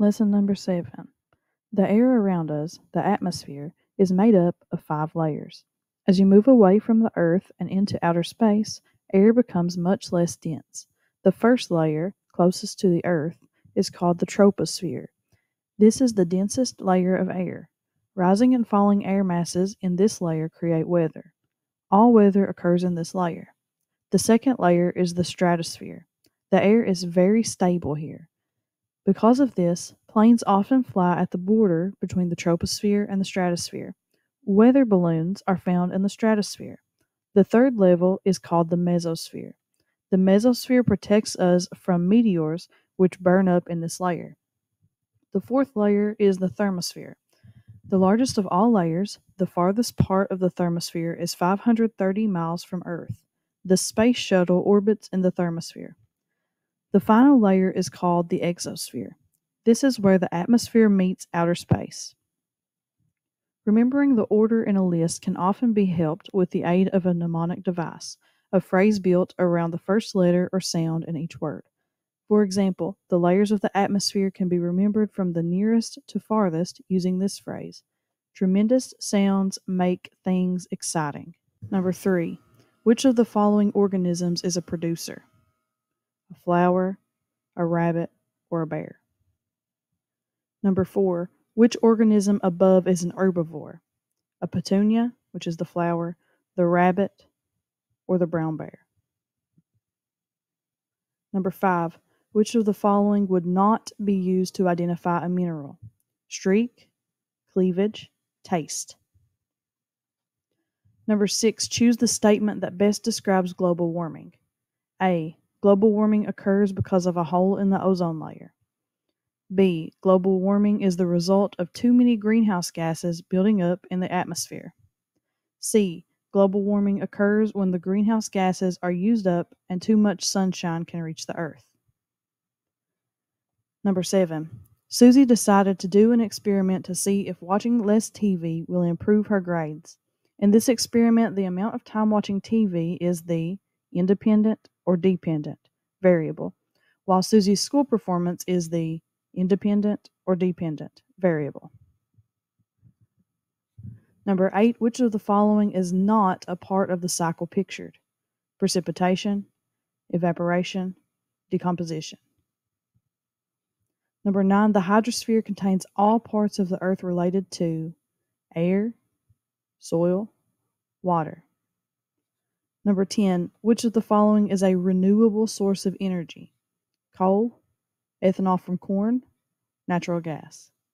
Lesson number seven. The air around us, the atmosphere, is made up of five layers. As you move away from the Earth and into outer space, air becomes much less dense. The first layer, closest to the Earth, is called the troposphere. This is the densest layer of air. Rising and falling air masses in this layer create weather. All weather occurs in this layer. The second layer is the stratosphere. The air is very stable here. Because of this, planes often fly at the border between the troposphere and the stratosphere. Weather balloons are found in the stratosphere. The third level is called the mesosphere. The mesosphere protects us from meteors which burn up in this layer. The fourth layer is the thermosphere. The largest of all layers, the farthest part of the thermosphere is 530 miles from Earth. The space shuttle orbits in the thermosphere. The final layer is called the exosphere. This is where the atmosphere meets outer space. Remembering the order in a list can often be helped with the aid of a mnemonic device, a phrase built around the first letter or sound in each word. For example, the layers of the atmosphere can be remembered from the nearest to farthest using this phrase Tremendous sounds make things exciting. Number three, which of the following organisms is a producer? A flower, a rabbit, or a bear? Number four, which organism above is an herbivore? A petunia, which is the flower, the rabbit, or the brown bear? Number five, which of the following would not be used to identify a mineral? Streak, cleavage, taste. Number six, choose the statement that best describes global warming. A. Global warming occurs because of a hole in the ozone layer. B. Global warming is the result of too many greenhouse gases building up in the atmosphere. C. Global warming occurs when the greenhouse gases are used up and too much sunshine can reach the earth. Number seven, Susie decided to do an experiment to see if watching less TV will improve her grades. In this experiment, the amount of time watching TV is the independent or dependent variable, while Susie's school performance is the independent or dependent variable. Number eight, which of the following is not a part of the cycle pictured? Precipitation, evaporation, decomposition. Number nine, the hydrosphere contains all parts of the earth related to air, soil, water. Number 10, which of the following is a renewable source of energy? Coal, ethanol from corn, natural gas.